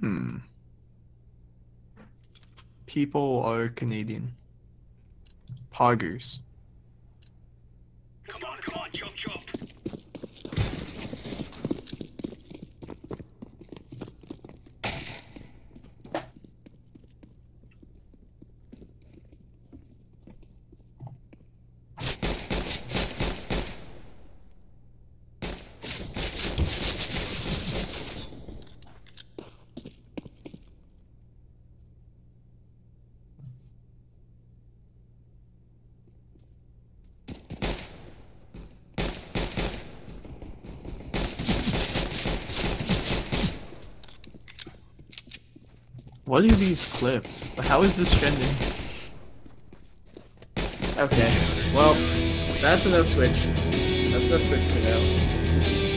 Hmm. People are Canadian. Poggers. Come on, come on, chop chop. What are these clips? How is this trending? Okay. Well, that's enough Twitch. That's enough Twitch for now.